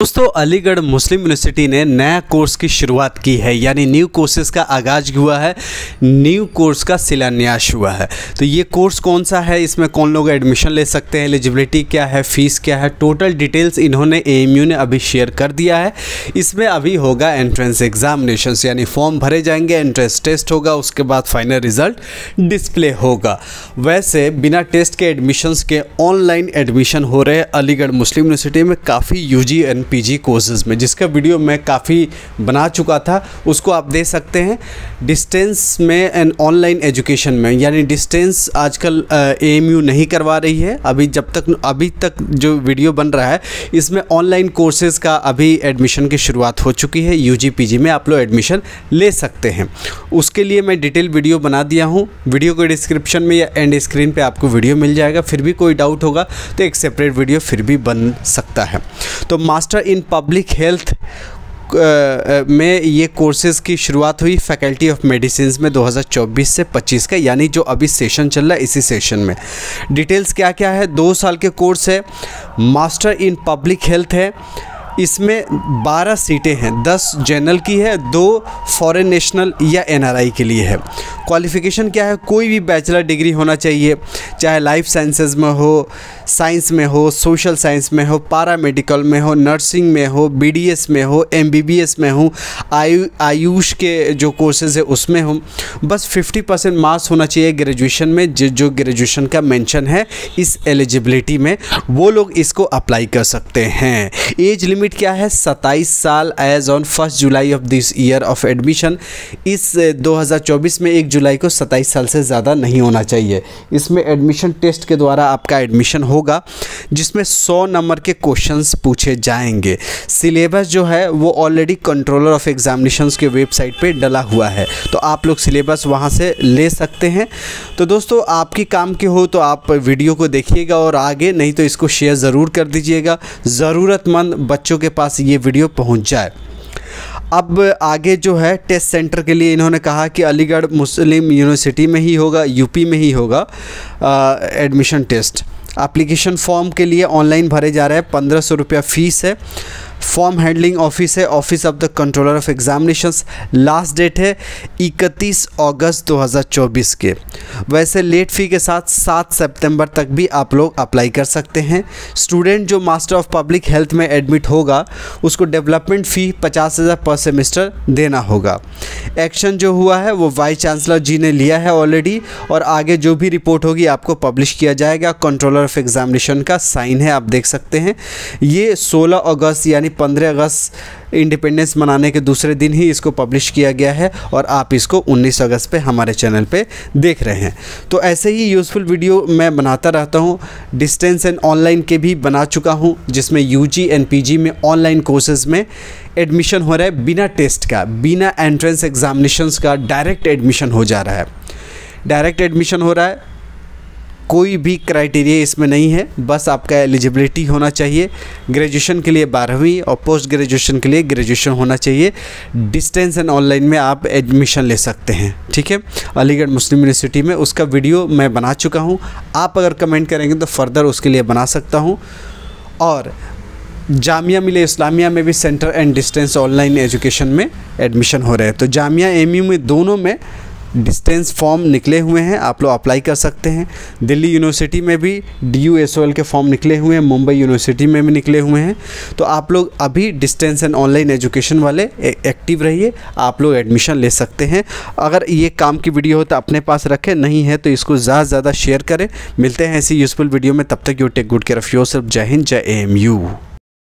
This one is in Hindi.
दोस्तों, अलीगढ़ मुस्लिम यूनिवर्सिटी ने नया कोर्स की शुरुआत की है, यानी न्यू कोर्सेज का आगाज़ हुआ है न्यू कोर्स का शिलान्यास हुआ है। तो ये कोर्स कौन सा है, इसमें कौन लोग एडमिशन ले सकते हैं एलिजिबिलिटी क्या है फ़ीस क्या है टोटल डिटेल्स इन्होंने एएमयू ने अभी शेयर कर दिया है। इसमें अभी होगा एंट्रेंस एग्जामिनेशन यानी फॉर्म भरे जाएँगे एंट्रेंस टेस्ट होगा, उसके बाद फाइनल रिज़ल्ट डिस्प्ले होगा। वैसे, बिना टेस्ट के एडमिशन्स के ऑनलाइन एडमिशन हो रहे अलीगढ़ मुस्लिम यूनिवर्सिटी में काफ़ी यू पीजी कोर्सेज़ में, जिसका वीडियो मैं काफ़ी बना चुका था, उसको आप दे सकते हैं। डिस्टेंस में एंड ऑनलाइन एजुकेशन में, यानी डिस्टेंस आजकल ए नहीं करवा रही है। अभी जब तक, अभी तक जो वीडियो बन रहा है, इसमें ऑनलाइन कोर्सेज़ का अभी एडमिशन की शुरुआत हो चुकी है। यू जी में आप लोग एडमिशन ले सकते हैं। उसके लिए मैं डिटेल वीडियो बना दिया हूँ। वीडियो को डिस्क्रिप्शन में या एंड स्क्रीन पर आपको वीडियो मिल जाएगा। फिर भी कोई डाउट होगा तो एक सेपरेट वीडियो फिर भी बन सकता है। तो मास्टर इन पब्लिक हेल्थ में ये कोर्सेज़ की शुरुआत हुई फैकल्टी ऑफ़ मेडिसिन में 2024 से 25 का, यानी जो अभी सेशन चल रहा है इसी सेशन में। डिटेल्स क्या क्या है? दो साल के कोर्स है। मास्टर इन पब्लिक हेल्थ है। इसमें 12 सीटें हैं। 10 जनरल की है, दो फॉरेन नेशनल या एनआरआई के लिए है। क्वालिफ़िकेशन क्या है? कोई भी बैचलर डिग्री होना चाहिए, चाहे लाइफ साइंसेज में हो साइंस में हो सोशल साइंस में हो पारा मेडिकल में हो नर्सिंग में हो बीडीएस में हो एमबीबीएस में हो, आयु, आयुष के जो कोर्सेज है उसमें हो। बस 50 परसेंट मार्क्स होना चाहिए ग्रेजुएशन में, जो ग्रेजुएशन का मेंशन है, इस एलिजिबिलिटी में, वो लोग इसको अप्लाई कर सकते हैं। एज लिमिट क्या है? 27 साल age on first July of this year of admission इस 2024 में एक जुलाई को 27 साल से ज़्यादा नहीं होना चाहिए। इसमें एडमिशन टेस्ट के द्वारा आपका एडमिशन होगा, जिसमें 100 नंबर के क्वेश्चंस पूछे जाएँगे। सिलेबस जो है, वो ऑलरेडी कंट्रोलर ऑफ़ एग्जामिनेशंस के वेबसाइट पर डला हुआ है। तो आप लोग सिलेबस वहाँ से ले सकते हैं। तो दोस्तों, आपकी काम के हो तो आप वीडियो को देखिएगा और आगे, नहीं तो इसको शेयर ज़रूर कर दीजिएगा। ज़रूरतमंद बच्चों के पास ये वीडियो पहुँच जाए। अब आगे जो है, टेस्ट सेंटर के लिए इन्होंने कहा कि अलीगढ़ मुस्लिम यूनिवर्सिटी में ही होगा, यूपी में ही होगा एडमिशन टेस्ट। एप्लीकेशन फॉर्म के लिए ऑनलाइन भरे जा रहे हैं, पंद्रह सौ रुपया फ़ीस है। फॉर्म हैंडलिंग ऑफ़िस है, office of the controller of examinations. Last date है 31 अगस्त 2024 के। वैसे लेट फ़ी के साथ 7 सितंबर तक भी आप लोग अप्लाई कर सकते हैं। स्टूडेंट जो मास्टर ऑफ़ पब्लिक हेल्थ में एडमिट होगा, उसको डेवलपमेंट फ़ी पचास हज़ार पर सेमेस्टर देना होगा। एक्शन जो हुआ है, वो वाइस चांसलर जी ने लिया है ऑलरेडी और आगे जो भी रिपोर्ट होगी आपको पब्लिश किया जाएगा। कंट्रोलर ऑफ़ एग्जामिनेशन का साइन है, आप देख सकते हैं। ये 16 अगस्त यानी पंद्रह अगस्त इंडिपेंडेंस मनाने के दूसरे दिन ही इसको पब्लिश किया गया है और आप इसको 19 अगस्त पे हमारे चैनल पे देख रहे हैं। तो ऐसे ही यूज़फुल वीडियो मैं बनाता रहता हूँ। डिस्टेंस एंड ऑनलाइन के भी बना चुका हूँ, जिसमें यू जी एंड पीजी में ऑनलाइन कोर्सेज़ में एडमिशन हो रहा है बिना टेस्ट का, बिना एंट्रेंस एग्जामिनेशंस का डायरेक्ट एडमिशन हो जा रहा है। डायरेक्ट एडमिशन हो रहा है कोई भी क्राइटेरिया इसमें नहीं है, बस आपका एलिजिबिलिटी होना चाहिए। ग्रेजुएशन के लिए बारहवीं और पोस्ट ग्रेजुएशन के लिए ग्रेजुएशन होना चाहिए। डिस्टेंस एंड ऑनलाइन में आप एडमिशन ले सकते हैं, ठीक है? अलीगढ़ मुस्लिम यूनिवर्सिटी में उसका वीडियो मैं बना चुका हूँ। आप अगर कमेंट करेंगे तो फर्दर उसके लिए बना सकता हूँ। और जामिया मिले इस्लामिया में भी centre and distance online education में एडमिशन हो रहे हैं। तो जामिया एमयू में दोनों में डिस्टेंस फॉर्म निकले हुए हैं, आप लोग अप्लाई कर सकते हैं। दिल्ली यूनिवर्सिटी में भी D U S O L के फॉर्म निकले हुए हैं, मुंबई यूनिवर्सिटी में भी निकले हुए हैं। तो आप लोग अभी डिस्टेंस एंड ऑनलाइन एजुकेशन वाले एक्टिव रहिए, आप लोग एडमिशन ले सकते हैं। अगर ये काम की वीडियो हो तो अपने पास रखें, नहीं है तो इसको ज़्यादा से ज़्यादा शेयर करें। मिलते हैं ऐसी यूज़फुल वीडियो में, तब तक you take good care of yourself जय हिंद, जय एम यू